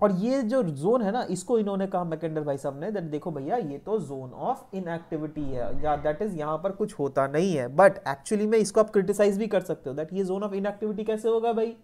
और ये जो जोन है ना, इसको इन्होंने कहा मैकेंडर भाई साहब ने दैट देखो भैया, ये तो जोन ऑफ़ इनएक्टिविटी है। या दैट इज़ यहाँ पर कुछ होता नहीं है। बट एक्चुअली में इसको आप क्रिटिसाइज भी कर सकते हो दैट ये जोन ऑफ़ इनएक्टिविटी कैसे होगा भाई?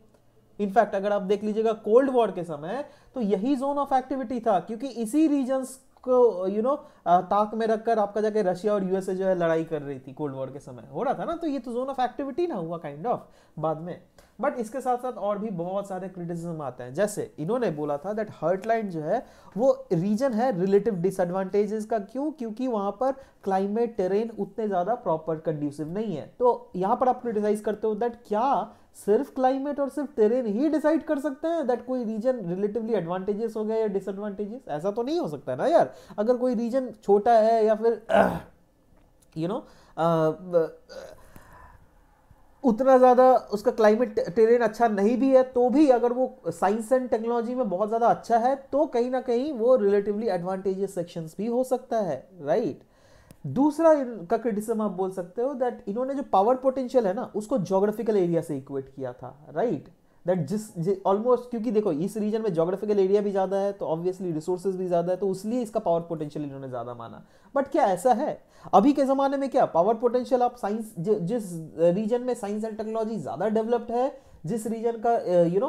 इनफैक्ट अगर आप देख लीजिएगा कोल्ड वॉर के समय तो यही जोन ऑफ़ एक्टिविटी था, क्योंकि इसी रीजन को यू नो ताक में रखकर आपका जाके रशिया और यूएसए जो है लड़ाई कर रही थी कोल्ड वॉर के समय। हो रहा था ना? तो ये तो जोन ऑफ़ एक्टिविटी ना हुआ काइंड kind ऑफ़ of, बाद में। बट इसके साथ साथ और भी बहुत सारे क्रिटिसिज्म आते हैं। जैसे इन्होंने बोला था दैट हर्टलैंड जो है, वो रीजन है रिलेटिव डिसएडवांटेजेस का। क्यों? क्योंकि वहाँ पर क्लाइमेट टेरेन उतने ज़्यादा प्रॉपर कंड्यूसिव नहीं है। तो यहाँ पर आप क्रिटिसाइज करते हो दैट क्या सिर्फ़ क्लाइमेट और सिर्फ़ टेरेन ही डिसाइड कर सकते हैं दैट कोई रीजन रिलेटिवली एडवांटेजेस हो गया या डिसएडवांटेजेस ऐसा तो नहीं हो सकता ना यार। अगर कोई रीजन छोटा है या फिर यू नो उतना ज़्यादा उसका क्लाइमेट टेरेन अच्छा नहीं भी है तो भी अगर वो साइंस एंड टेक्नोलॉजी में बहुत ज़्यादा अच्छा है तो कहीं ना कहीं वो रिलेटिवली एडवांटेजेस सेक्शंस भी हो सकता है राइट दूसरा इनका क्रिटिसिज्म आप बोल सकते हो दैट इन्होंने जो पावर पोटेंशियल है ना, उसको जोग्राफिकल एरिया से इक्वेट किया था राइट दैट जिस ऑलमोस्ट क्योंकि देखो, इस रीजन में जोग्राफिकल एरिया भी ज़्यादा है तो ऑब्वियसली रिसोर्स भी ज़्यादा है तो उसलिए इसका पावर पोटेंशियल इन्होंने ज़्यादा माना। बट क्या ऐसा है? अभी के ज़माने में क्या? पावर पोटेंशियल आप साइंस जिस रीजन में साइंस एंड टेक्नोलॉजी ज़्यादा डेवलप्ड है जिस रीजन का you know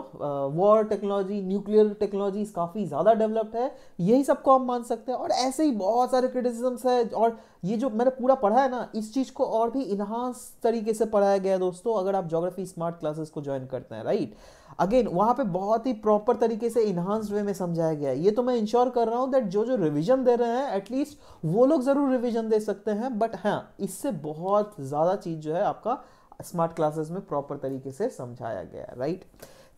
war technology nuclear technology काफ़ी ज़्यादा डेवलप्ड है, यही सबको हम मान सकते हैं। और ऐसे ही बहुत सारे क्रिटिसिजम्स है, और ये जो मैंने पूरा पढ़ा है ना, इस चीज़ को और भी इन्हांस तरीके से पढ़ाया गया है दोस्तों, अगर आप जोग्राफी स्मार्ट क्लासेस को ज्वाइन करते हैं राइट अगेन वहाँ पे बहुत ही प्रॉपर तरीके से इन्हांस्ड वे में समझाया गया है। ये तो मैं इंश्योर कर रहा हूँ दैट जो जो रिविजन दे रहे हैं एटलीस्ट वो लोग ज़रूर रिविजन दे सकते हैं बट हाँ इससे बहुत ज़्यादा चीज़ जो है आपका स्मार्ट क्लासेस में प्रॉपर तरीके से समझाया गया राइट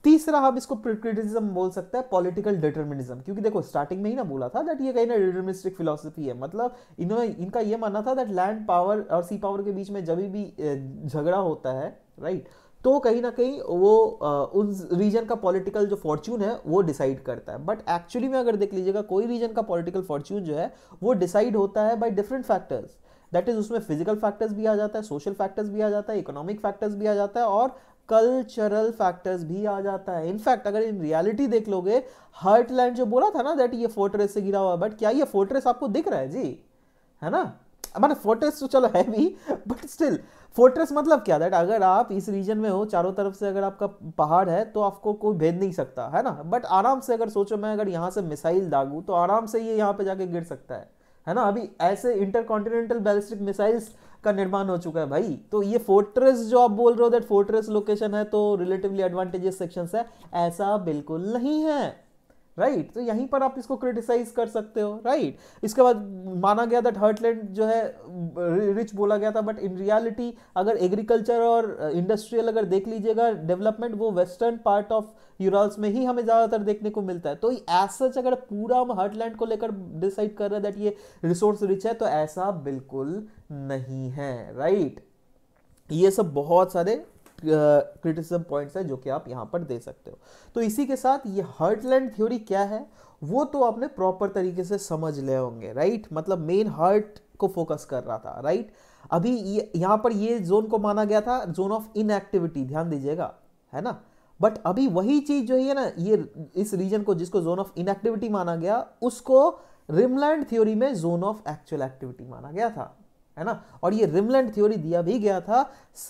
तीसरा, हम इसको क्रिटिसिज्म बोल सकते हैं पॉलिटिकल डिटर्मिनिज्म क्योंकि देखो स्टार्टिंग में ही ना बोला था दैट ये कहीं ना डिटर्मिनिस्टिक फिलोसफी है मतलब इन्होंने, इनका ये मानना था दैट लैंड पावर और सी पावर के बीच में जब भी झगड़ा होता है राइट तो कहीं ना कहीं वो उस रीजन का पॉलिटिकल जो फॉर्च्यून है, वो डिसाइड करता है। बट एक्चुअली में अगर देख लीजिएगा, कोई रीजन का पॉलिटिकल फॉर्च्यून जो है, वो डिसाइड होता है by different factors that is उसमें फ़िज़िकल फैक्टर्स भी आ जाता है सोशल फैक्टर्स भी आ जाता है इकोनॉमिक फैक्टर्स भी आ जाता है और कल्चरल फैक्टर्स भी आ जाता है। इनफैक्ट अगर इन रियलिटी देख लोगे हार्टलैंड जो बोला था ना दैट ये फोर्ट्रेस से गिरा हुआ बट क्या ये फोर्ट्रेस आपको दिख रहा है? जी, है ना? मैंने फोर्ट्रेस तो चलो है भी बट स्टिल फोर्ट्रेस मतलब क्या? दैट अगर आप इस रीजन में हो, चारों तरफ़ से अगर आपका पहाड़ है तो आपको कोई भेद नहीं सकता, है ना? बट आराम से अगर सोचो, मैं अगर यहाँ से मिसाइल दागू तो आराम से ये यहाँ पे जाके गिर सकता है। है ना? अभी ऐसे इंटरकॉन्टिनेंटल बैलिस्टिक मिसाइल्स का निर्माण हो चुका है भाई। तो ये फोर्ट्रेस जो आप बोल रहे हो दैट फोर्ट्रेस लोकेशन है तो रिलेटिवली एडवांटेजेस सेक्शन है। ऐसा बिल्कुल नहीं है। Right right? तो यहीं पर आप इसको क्रिटिसाइज कर सकते हो राइट right? इसके बाद माना गया दैट हर्टलैंड जो है रिच बोला गया था बट इन रियलिटी अगर एग्रीकल्चर और इंडस्ट्रियल अगर देख लीजिएगा डेवलपमेंट वो वेस्टर्न पार्ट ऑफ़ यूरल्स में ही हमें ज़्यादातर देखने को मिलता है तो ऐसा अगर पूरा हम हर्टलैंड को लेकर डिसाइड कर रहे हैं दैट ये रिसोर्स रिच है तो ऐसा बिल्कुल नहीं है राइट right? ये सब बहुत सारे क्रिटिसिज्म पॉइंट्स है जो कि आप यहाँ पर दे सकते हो। तो इसी के साथ ये हर्टलैंड थ्योरी क्या है? वो तो आपने प्रॉपर तरीके से समझ ले होंगे राइट मतलब मेन हर्ट को फोकस कर रहा था राइट अभी ये, यहाँ पर ये जोन को माना गया था जोन ऑफ़ इनएक्टिविटी ध्यान दीजिएगा, है ना? बट अभी वही चीज़ जो है ना, ये इस रीजन को जिसको जोन ऑफ़ इनएक्टिविटी माना गया, उसको रिमलैंड थ्योरी में जोन ऑफ़ एक्चुअल एक्टिविटी माना गया था। है ना? और ये रिमलैंड थ्योरी दिया भी गया था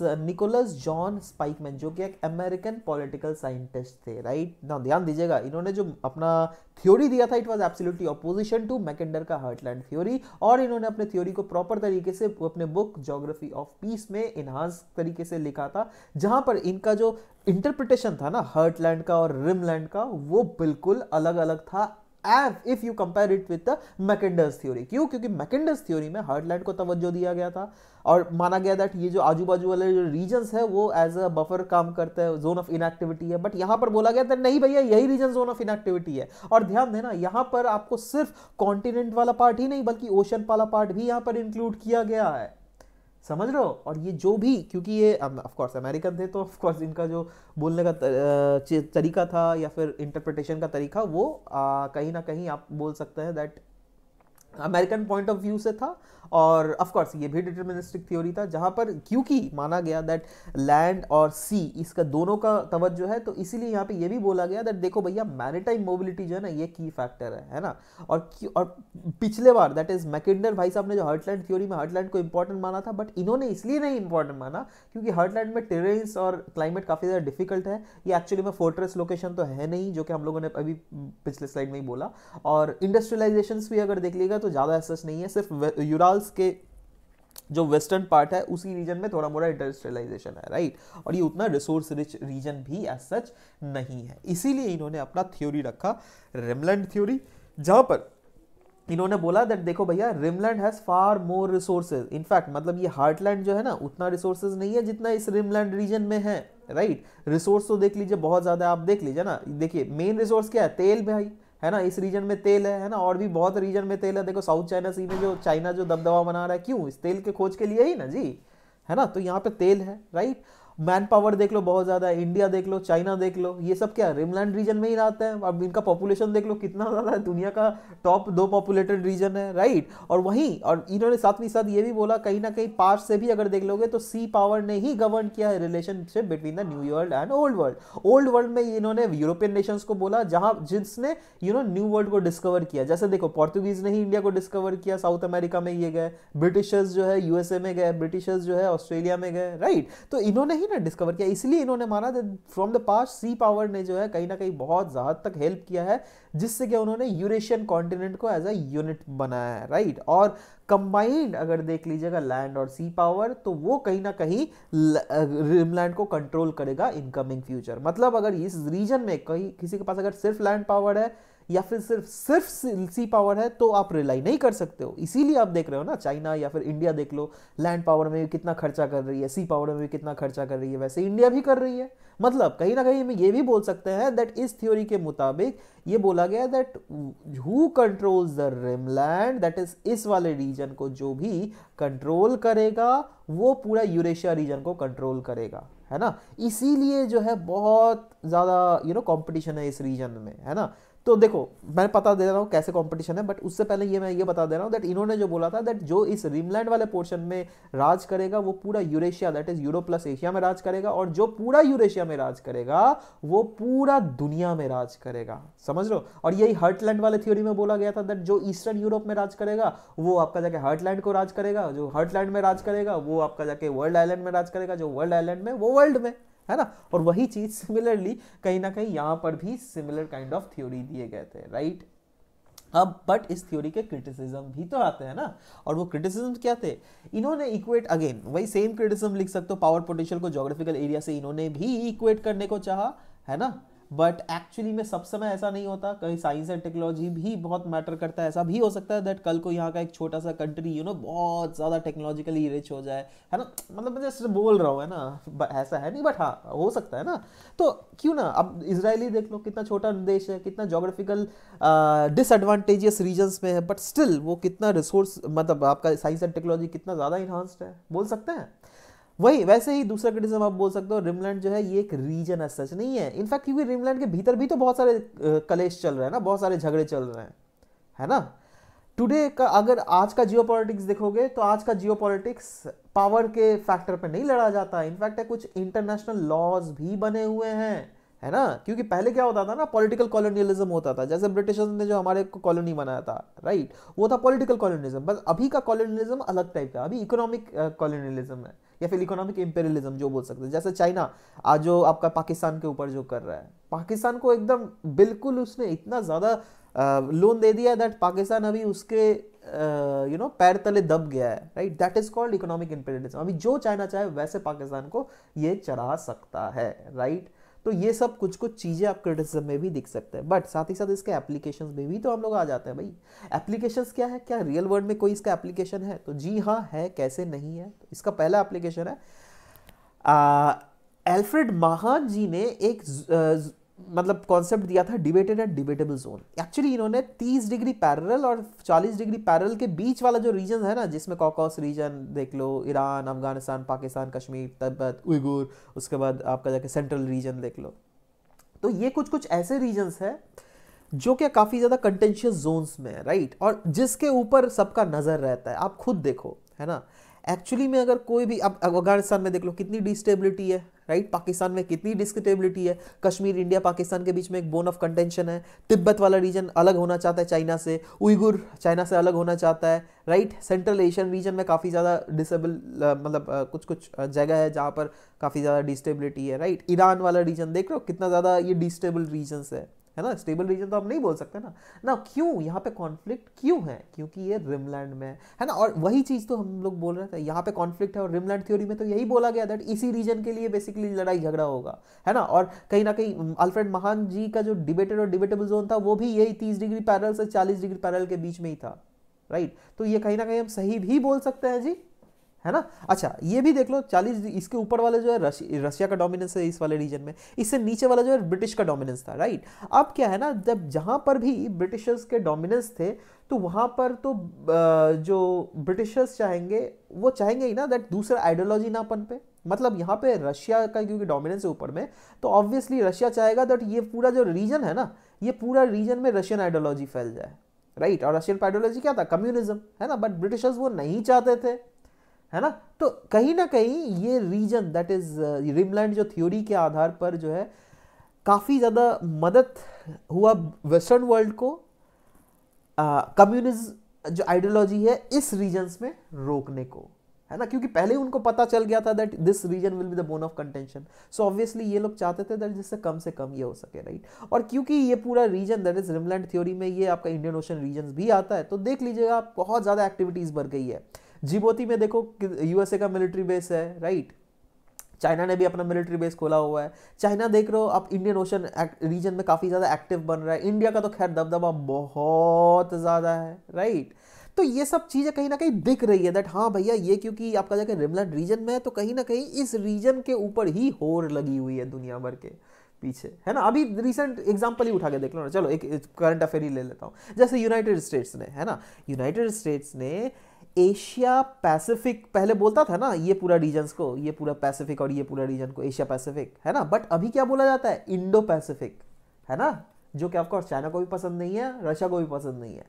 निकोलस जॉन स्पाइकमैन, जो कि एक अमेरिकन पॉलिटिकल साइंटिस्ट थे राइट ना, ध्यान दीजिएगा, इन्होंने जो अपना थ्योरी दिया था it was absolutely opposition to Mackinder का हार्टलैंड थ्योरी और इन्होंने अपने थ्योरी को प्रॉपर तरीके से अपने बुक जोग्राफी ऑफ़ पीस में इनहांस तरीके से लिखा था, जहाँ पर इनका जो इंटरप्रिटेशन था ना हर्टलैंड का और रिमलैंड का, वो बिल्कुल अलग अलग था as if you compare it with the Mackinder's theory क्यों? क्योंकि मैकेंडर्स थ्योरी में हार्डलैंड को तवज्जो दिया गया था और माना गया दैट ये जो आजू बाजू वाले जो रीजन्स है, वो एज अ बफर काम करते हैं जोन ऑफ़ इनएक्टिविटी है। बट यहाँ पर बोला गया था, नहीं भैया, यही रीजन जोन ऑफ़ इनएक्टिविटी है। और ध्यान देना, यहाँ पर आपको सिर्फ़ कॉन्टिनेंट वाला पार्ट ही नहीं, बल्कि ओशन वाला पार्ट भी यहाँ पर इंक्लूड किया गया है। समझ रहे हो? और ये जो भी, क्योंकि ये ऑफ़ कोर्स अमेरिकन थे तो ऑफ़ कोर्स इनका जो बोलने का तरीका था या फिर इंटरप्रिटेशन का तरीका, वो कहीं ना कहीं आप बोल सकते हैं that American point of view से था और ऑफ़ कोर्स ये भी डिटर्मिनिस्टिक थ्योरी था, जहाँ पर क्योंकि माना गया दैट लैंड और सी इसका दोनों का तवज्जो है तो इसीलिए यहाँ पे ये भी बोला गया दैट देखो भैया मैरिटाइम मोबिलिटी जो है ना, ये की फैक्टर है है ना? और और पिछले बार दैट इज़ मैकेंडर भाई साहब ने जो हर्टलैंड थ्योरी में हर्टलैंड को इंपॉर्टेंट माना था बट इन्होंने इसलिए नहीं इंपॉर्टेंट माना, क्योंकि हर्टलैंड में टेरेंस और क्लाइमेट काफ़ी ज़्यादा डिफ़िकल्ट है। ये एक्चुअली में फोर्ट्रेस लोकेशन तो है नहीं, जो कि हम लोगों ने अभी पिछले स्लाइड में ही बोला। और इंडस्ट्रियलाइजेशन भी अगर देख लीजिएगा तो ज़्यादा ऐसा नहीं है, सिर्फ़ यूराल्स के जो वेस्टर्न पार्ट है, उसी रीजन में थोड़ा मोड़ा इंडस्ट्रियलाइजेशन है राइट और ये उतना रिसोर्स रिच रीजन भी एज सच नहीं है। इसीलिए इन्होंने अपना थ्योरी रखा रिमलैंड थ्योरी जहाँ पर इन्होंने बोला दैट देखो भैया rimland has far more resources in fact मतलब ये हार्टलैंड जो है ना, उतना रिसोर्सेज नहीं है जितना इस रिमलैंड रीजन में है राइट रिसोर्स तो देख लीजिए, बहुत ज़्यादा आप देख लीजिए ना। देखिए मेन रिसोर्स क्या है? तेल भाई है ना, इस रीजन में तेल है है ना, और भी बहुत रीजन में तेल है। देखो साउथ चाइना सी में जो चाइना जो दबदबा बना रहा है, क्यों? इस तेल के खोज के लिए ही ना जी, है ना? तो यहाँ पे तेल है राइट मैन पावर देख लो, बहुत ज़्यादा है इंडिया देख लो चाइना देख लो, ये सब क्या रिमलैंड रीजन में ही रहते हैं। अब इनका पॉपुलेशन देख लो, कितना ज़्यादा है, दुनिया का टॉप दो पॉपुलेटेड रीजन है राइट और वहीं, और इन्होंने साथ ही साथ ये भी बोला, कहीं ना कहीं पास से भी अगर देख लोगे तो सी पावर ने ही गवर्न किया है relationship between the new world and old world old world में इन्होंने यूरोपियन नेशंस को बोला, जहाँ, जिसने यू नो न्यू वर्ल्ड को डिस्कवर किया। जैसे देखो पोर्तुगीज ने ही इंडिया को डिस्कवर किया साउथ अमेरिका में ये गए ब्रिटिशर्स जो है यूएसए में गए ब्रिटिशर्स जो है ऑस्ट्रेलिया में गए राइट तो इन्होंने ही ना डिस्कवर किया। इसलिए इन्होंने माना from the past sea power ने जो है कहीं ना कहीं बहुत ज़्यादा तक हेल्प किया है, जिससे कि उन्होंने यूरेशियन कॉन्टिनेंट को एज अ यूनिट बनाया है राइट और कंबाइंड अगर देख लीजिएगा लैंड और सी पावर तो वो कहीं ना कहीं रिमलैंड को कंट्रोल करेगा इनकमिंग फ्यूचर मतलब अगर इस रीजन में कहीं, किसी के पास अगर सिर्फ़ लैंड पावर है या फिर सिर्फ़ सिर्फ़ सी पावर है तो आप रिलाई नहीं कर सकते हो। इसीलिए आप देख रहे हो ना चाइना या फिर इंडिया देख लो लैंड पावर में भी कितना खर्चा कर रही है सी पावर में भी कितना खर्चा कर रही है, वैसे इंडिया भी कर रही है। मतलब कहीं ना कहीं हम ये भी बोल सकते हैं दैट इस थ्योरी के मुताबिक ये बोला गया that who controls the rimland that is इस वाले रीजन को जो भी कंट्रोल करेगा, वो पूरा यूरेशिया रीजन को कंट्रोल करेगा, है ना? इसीलिए जो है बहुत ज़्यादा यू नो कंपटीशन है इस रीजन में, है ना? तो देखो, मैं पता दे रहा हूँ कैसे कंपटीशन है बट उससे पहले ये मैं ये बता दे रहा हूँ दैट इन्होंने जो बोला था दैट जो इस रिमलैंड वाले पोर्शन में राज करेगा, वो पूरा Eurasia that is Europe plus Asia में राज करेगा और जो पूरा यूरेशिया में राज करेगा, वो पूरा दुनिया में राज करेगा। समझ लो और यही हर्टलैंड वाले थ्योरी में बोला गया था दैट जो ईस्टर्न यूरोप में राज करेगा, वो आपका जाके हर्टलैंड को राज करेगा, जो हर्टलैंड में राज करेगा, वो आपका जाके वर्ल्ड आइलैंड में राज करेगा, जो वर्ल्ड आइलैंड में, वो वर्ल्ड में। है ना? और वही चीज़ सिमिलरली कहीं ना कहीं यहाँ पर भी सिमिलर काइंड ऑफ़ थ्योरी दिए गए थे राइट अब बट इस थ्योरी के क्रिटिसिज्म भी तो आते हैं ना? और वो क्रिटिसिज्म क्या थे? इन्होंने इक्वेट अगेन वही सेम क्रिटिसिज्म लिख सकते हो पावर पोटेंशियल को जोग्राफिकल एरिया से इन्होंने भी इक्वेट करने को चाहा, है ना? बट एक्चुअली में सब समय ऐसा नहीं होता। कहीं साइंस एंड टेक्नोलॉजी भी बहुत मैटर करता है। ऐसा भी हो सकता है दैट कल को यहाँ का एक छोटा सा कंट्री यू नो बहुत ज़्यादा टेक्नोलॉजिकली रिच हो जाए। है ना? मतलब मैं जस्ट बोल रहा हूँ, है ना? ऐसा है नहीं बट हाँ हो सकता है ना? तो क्यों ना? अब इसराइली देख लो, कितना छोटा देश है, कितना जोग्राफिकल डिसएडवांटेजियस रीजन्स में है बट स्टिल वो कितना रिसोर्स मतलब आपका साइंस एंड टेक्नोलॉजी कितना ज़्यादा इन्हांस्ड है। बोल सकते हैं? वही, वैसे ही दूसरा क्रिटिज्म आप बोल सकते हो रिमलैंड जो है, ये एक रीजन है सच नहीं है। इनफैक्ट क्योंकि रिमलैंड के भीतर भी तो बहुत सारे कलेश चल रहे हैं ना, बहुत सारे झगड़े चल रहे हैं, है ना? टुडे का, अगर आज का जियो देखोगे तो आज का जियो पावर के फैक्टर पर नहीं लड़ा जाता। इनफैक्ट कुछ इंटरनेशनल लॉज भी बने हुए हैं, है ना? क्योंकि पहले क्या होता था ना पॉलिटिकल कॉलोनियलिज्म होता था। जैसे ब्रिटिशर्स ने जो हमारे को कॉलोनी बनाया था राइट वो था पॉलिटिकल कॉलोनियलिज्म बस अभी का कॉलोनियलिज्म अलग टाइप का अभी इकोनॉमिक कॉलोनियलिज्म है। या फिर इकोनॉमिक इंपेरियलिज्म जो बोल सकते हैं। जैसे चाइना, आज जो आपका पाकिस्तान के ऊपर जो कर रहा है, पाकिस्तान को एकदम बिल्कुल उसने इतना ज़्यादा लोन दे दिया दैट पाकिस्तान अभी उसके यू नो पैर तले दब गया है right that is called economic imperialism अभी जो चाइना चाहे वैसे पाकिस्तान को ये चढ़ा सकता है राइट तो ये सब कुछ कुछ चीज़ें आप क्रिटिसिज्म में भी दिख सकते हैं। बट साथ ही साथ इसके एप्लीकेशन में भी तो हम लोग आ जाते हैं भाई। एप्लीकेशन क्या है? क्या रियल वर्ल्ड में कोई इसका एप्लीकेशन है? तो जी हाँ है, कैसे नहीं है? तो इसका पहला एप्लीकेशन है एल्फ्रेड महान जी ने एक मतलब कॉन्सेप्ट दिया था debated and debatable zone actually इन्होंने 30 डिग्री पैरेलल और 40 डिग्री पैरेलल के बीच वाला जो रीजन है ना, जिसमें कॉकॉस रीजन देख लो ईरान अफ़गानिस्तान पाकिस्तान कश्मीर तिब्बत उइगुर उसके बाद आपका जाके सेंट्रल रीजन देख लो। तो ये कुछ कुछ ऐसे रीजन्स है जो क्या काफ़ी ज़्यादा कंटेंशियस जोन्स में है राइट और जिसके ऊपर सबका नज़र रहता है। आप खुद देखो, है ना? एक्चुअली में अगर कोई भी, अब अफ़गानिस्तान में देख लो, कितनी डिस्टेबिलिटी है राइट पाकिस्तान में कितनी डिस्टेबिलिटी है। कश्मीर इंडिया पाकिस्तान के बीच में एक बोन ऑफ़ कंटेंशन है। तिब्बत वाला रीजन अलग होना चाहता है चाइना से। उइगुर चाइना से अलग होना चाहता है राइट सेंट्रल एशियन रीजन में काफ़ी ज़्यादा डिसेबल मतलब कुछ कुछ जगह है जहाँ पर काफ़ी ज़्यादा डिस्टेबिलिटी है राइट ईरान वाला रीजन देख लो, कितना ज़्यादा ये डिस्टेबल रीजन्स है। है ना? स्टेबल रीजन तो हम नहीं बोल सकते ना। ना क्यों? यहाँ पे कॉन्फ्लिक्ट क्यों है? क्योंकि ये रिमलैंड में है। ना? और वही चीज़ तो हम लोग बोल रहे थे, यहाँ पे कॉन्फ्लिक्ट है और रिमलैंड थ्योरी में तो यही बोला गया दैट इसी रीजन के लिए बेसिकली लड़ाई झगड़ा होगा। है ना? और कहीं ना कहीं अल्फ्रेड महान जी का जो डिबेटेड और डिबेटेबल जोन था, वो भी यही तीस डिग्री पैरल से चालीस डिग्री पैरल के बीच में ही था। राइट तो ये कहीं ना कहीं हम सही भी बोल सकते हैं जी। है ना? अच्छा ये भी देख लो 40 इसके ऊपर वाले जो है रशि, रशिया का डोमिनेंस है इस वाले रीजन में इससे नीचे वाला जो है ब्रिटिश का डोमिनेंस था राइट अब क्या है ना जब जहाँ पर भी ब्रिटिशर्स के डोमिनेंस थे तो वहाँ पर तो जो ब्रिटिशर्स चाहेंगे वो चाहेंगे ही ना दैट दूसरा आइडियोलॉजी ना पन पे। मतलब यहाँ पे रशिया का क्योंकि डोमिनेंस है ऊपर में तो ऑब्वियसली रशिया चाहेगा दैट ये पूरा जो रीजन है ना ये पूरा रीजन में रशियन आइडियोलॉजी फैल जाए राइट और रशियन आइडियोलॉजी क्या था? कम्युनिज्म है ना? बट ब्रिटिशर्स वो नहीं चाहते थे। है ना? तो कहीं ना कहीं ये रीजन दैट इज़ रिमलैंड जो थ्योरी के आधार पर जो है, काफ़ी ज़्यादा मदद हुआ वेस्टर्न वर्ल्ड को कम्युनिज्म जो आइडियोलॉजी है, इस रीजन्स में रोकने को। है ना? क्योंकि पहले ही उनको पता चल गया था that this region will be the bone of contention so obviously ये लोग चाहते थे दैट जिससे कम से कम ये हो सके राइट right? और क्योंकि ये पूरा region that is rimland theory में ये आपका इंडियन ओशन रीजन भी आता है तो देख लीजिएगा, बहुत ज़्यादा एक्टिविटीज़ बढ़ गई है। जिबोती में देखो यूएसए का मिलिट्री बेस है राइट चाइना ने भी अपना मिलिट्री बेस खोला हुआ है। चाइना देख रहे हो आप इंडियन ओशन रीजन में काफ़ी ज़्यादा एक्टिव बन रहा है। इंडिया का तो खैर दबदबा बहुत ज़्यादा है राइट तो ये सब चीज़ें कहीं ना कहीं दिख रही है दैट हाँ भैया, ये क्योंकि आपका जाकर रिमलैंड रीजन में है तो कहीं ना कहीं इस रीजन के ऊपर ही होर लगी हुई है दुनिया भर के पीछे, है ना? अभी रिसेंट एग्जांपल ही उठा के देख लो ना। चलो, एक करंट अफेयर ही ले लेता हूँ। जैसे यूनाइटेड स्टेट्स ने, है ना? यूनाइटेड स्टेट्स ने एशिया पैसिफिक, पहले बोलता था ना, ये पूरा रीजन्स को, ये पूरा पैसिफिक और ये पूरा रीजन को, एशिया पैसिफिक, है ना? बट अभी क्या बोला जाता है? इंडो पैसिफिक है ना? जो कि ऑफकोर्स चाइना को भी पसंद नहीं है रशिया को भी पसंद नहीं है।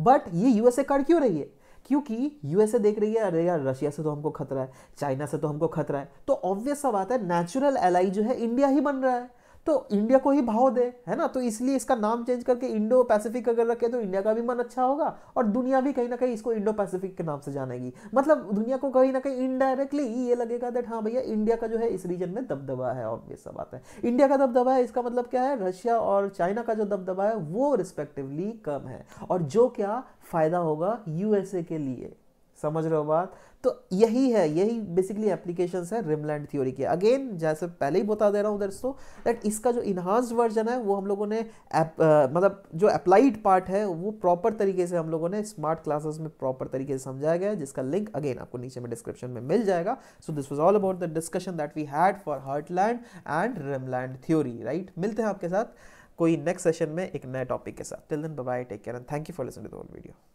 बट ये यूएसए कर क्यों रही है? क्योंकि यूएसए देख रही है, अरे यार रशिया से तो हमको खतरा है चाइना से तो हमको खतरा है। तो ऑब्वियस सब आता है नेचुरल एलाई जो है इंडिया ही बन रहा है। तो इंडिया को ही भाव दे, है ना? तो इसलिए इसका नाम चेंज करके इंडो पैसिफिक अगर रखे तो इंडिया का भी मन अच्छा होगा और दुनिया भी कहीं ना कहीं इसको इंडो पैसिफिक के नाम से जानेगी। मतलब दुनिया को कहीं ना कहीं इनडायरेक्टली ये लगेगा दैट हाँ भैया इंडिया का जो है इस रीजन में दबदबा है ऑब्वियस सा बात है। इंडिया का दबदबा है, इसका मतलब क्या है? रशिया और चाइना का जो दबदबा है, वो रिस्पेक्टिवली कम है। और जो क्या? फ़ायदा होगा यूएसए के लिए। समझ रहे हो बात? तो यही है, यही बेसिकली एप्लीकेशन है रिमलैंड थ्योरी के। अगेन जैसे पहले ही बता दे रहा हूँ दोस्तों दैट इसका जो इन्हांस्ड वर्जन है, वो हम लोगों ने मतलब जो अप्लाइड पार्ट है, वो प्रॉपर तरीके से हम लोगों ने स्मार्ट क्लासेस में प्रॉपर तरीके से समझाया गया है, जिसका लिंक अगेन आपको नीचे में डिस्क्रिप्शन में मिल जाएगा। So this was all about the discussion that we had for heartland and rimland theory right मिलते हैं आपके साथ कोई नेक्स्ट सेशन में एक नए टॉपिक के साथ। Till then bye take care and thank you for listening to the video